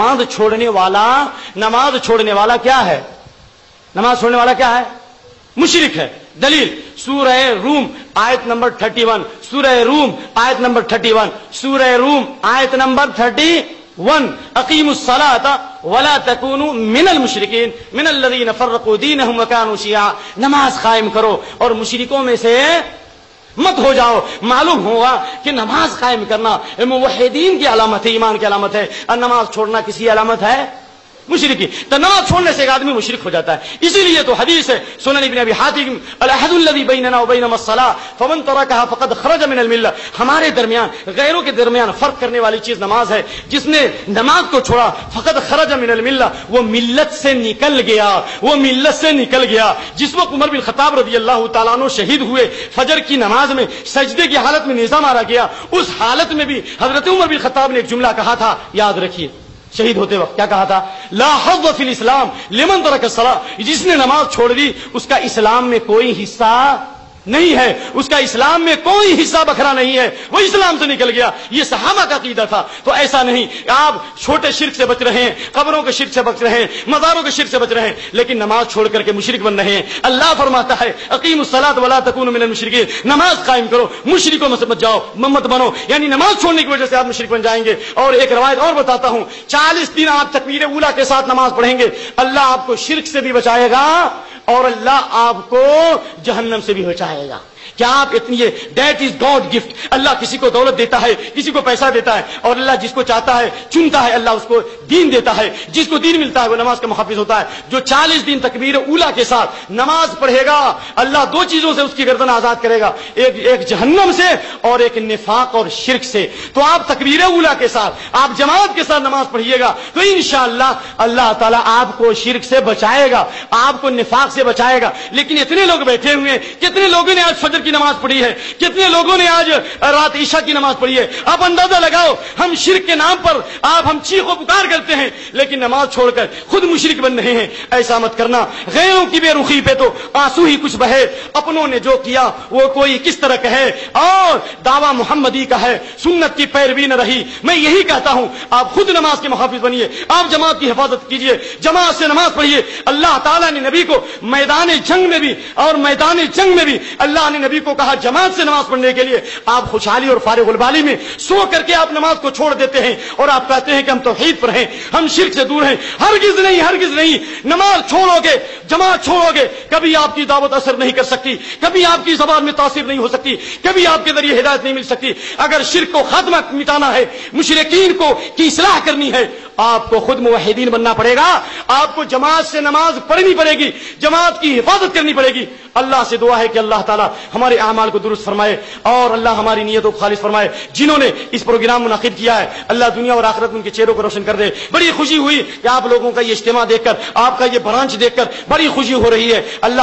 نماز چھوڑنے والا، نماز چھوڑنے والا کیا ہے؟ نماز چھوڑنے والا کیا ہے؟ مشرک ہے۔ دلیل، سورہ روم، آیت نمبر 31 سورہ روم، آیت نمبر 31 سورہ روم، آیت نمبر 31 اقیم الصلاة ولا تکونوا من المشرکین۔ من الذین فرقوا دینہم شیعا نماز قائم کرو۔ اور مشرکوں میں سے مت ہو جاؤ۔ معلوم ہوگا کہ نماز قائم کرنا موحدین کی علامت ہے، ایمان کی علامت ہے۔ اور نماز چھوڑنا کسی علامت ہے؟ مشرقی تو نماز چھوڑنے سے ایک آدمی مشرق ہو جاتا ہے۔ اسی لیے تو حدیث ہے، سنن ابن ابی حاتم الحد الذي بيننا وبينهم الصلاه فمن تركها فقد خرج من المله ہمارے درمیان، غیروں کے درمیان فرق کرنے والی چیز نماز ہے۔ جس نے نماز کو چھوڑا، فقد خرج من المله وہ ملت سے نکل گیا۔ وہ ملت سے نکل گیا۔ جس وقت عمر بن خطاب رضی اللہ تعالیٰ عنہ شہید ہوئے، فجر کی نماز میں سجدے کی حالت میں نیزہ مارا گیا۔ اس حالت میں بھی حضرت عمر بن خطاب نے ایک جملہ کہا تھا، یاد رکھیے۔ شہید ہوتے وقت کیا کہا تھا؟ لا حظ فی الاسلام، لمن ترک الصلاۃ جس نے نماز چھوڑ دی، اس کا اسلام میں کوئی حصہ نہیں ہے۔ اس کا اسلام میں کوئی حصہ بکھرا نہیں ہے۔ وہ اسلام سے نکل گیا۔ یہ صحابہ کا عقیدہ تھا۔ تو ایسا نہیں۔ آپ چھوٹے شرک سے بچ رہے ہیں، قبروں کے شرک سے بچ رہے ہیں، مزاروں کے شرک سے بچ رہے ہیں، لیکن نماز چھوڑ کر کے مشرک بن رہے ہیں۔ اللہ فرماتا ہے عقیم الصلاۃ ولا تکون من المشرکین۔ نماز قائم کرو، مشرکوں میں سے جاؤ محمد بنو۔ یعنی نماز چھوڑنے کی وجہ سے آپ مشرک بن جائیں گے۔ اور ایک روایت اور بتاتا ہوں۔ چالیس دن آپ تکبیر اولا کے ساتھ نماز پڑھیں گے۔ اللہ آپ کو شرک سے بھی بچائے گا۔ اور اللہ آپ کو جہنم سے بھی بچائے گا۔ کیا آپ اتنی ڈیٹ از گاڈ گفٹ اللہ کسی کو دولت دیتا ہے، کسی کو پیسہ دیتا ہے، اور اللہ جس کو چاہتا ہے، چنتا ہے، اللہ اس کو دین دیتا ہے۔ جس کو دین ملتا ہے، وہ نماز کا محافظ ہوتا ہے۔ جو چالیس دن تکبیر اولا کے ساتھ نماز پڑھے گا، اللہ دو چیزوں سے اس کی گردن آزاد کرے گا۔ ایک ایک جہنم سے اور ایک نفاق اور شرک سے۔ تو آپ تکبیر اولا کے ساتھ، آپ جماعت کے ساتھ نماز پڑھیے گا، تو انشاءاللہ اللہ تعالیٰ آپ کو شرک سے بچائے گا، آپ کو نفاق سے بچائے گا۔ لیکن اتنے لوگ بیٹھے ہوئے ہیں، کتنے لوگوں نے آج فجر کی نماز پڑھی ہے۔ کتنے لوگوں نے آج رات عشاء کی نماز پڑھی ہے۔ آپ اندازہ لگاؤ، ہم شرک کے نام پر آپ ہم چیخ و پکار کرتے ہیں، لیکن نماز چھوڑ کر خود مشرک بن رہے ہیں۔ ایسا مت کرنا۔ غیروں کی بے رخی پہ تو آنسو ہی کچھ بہے۔ اپنوں نے جو کیا، وہ کوئی کس طرح کہے۔ اور دعویٰ محمدی کا ہے، سنت کی پیروی نہ رہی۔ میں یہی کہتا ہوں، آپ خود نماز کے محافظ بنیے۔ آپ جماعت کی حفاظت کیجیے جماعت سے نماز پڑھیے۔ اللہ تعالیٰ نے نبی کو میدان جنگ میں بھی اور میدان جنگ میں بھی اللہ نے نبی کو کہا جماعت سے نماز پڑھنے کے لیے آپ خوشحالی اور فارغ البالی میں سو کر کے آپ نماز کو چھوڑ دیتے ہیں اور آپ کہتے ہیں کہ ہم توحید پر ہیں، ہم شرک سے دور ہیں، ہرگز نہیں ہرگز نہیں، نماز چھوڑو گے، جماعت چھوڑو گے، کبھی آپ کی دعوت اثر نہیں کر سکتی، کبھی آپ کی زبان میں تاثیر نہیں ہو سکتی، کبھی آپ کے ذریعے ہدایت نہیں مل سکتی۔ اگر شرک کو ختم مٹانا ہے مشرقین کو کی اصلاح کرنی ہے، آپ کو خود موحدین بننا پڑے گا، آپ کو جماعت سے نماز پڑھنی پڑے گی، جماعت کی حفاظت کرنی پڑے گی۔ اللہ سے دعا ہے کہ اللہ تعالیٰ ہمارے اعمال کو درست فرمائے اور اللہ ہماری نیتوں کو خالص فرمائے۔ جنہوں نے اس پروگرام منعقد کیا ہے، اللہ دنیا اور آخرت ان کے چہروں کو روشن کر دے۔ بڑی خوشی ہوئی کہ آپ لوگوں کا یہ اجتماع دیکھ کر، آپ کا یہ برانچ دیکھ کر بڑی خوشی ہو رہی ہے۔ اللہ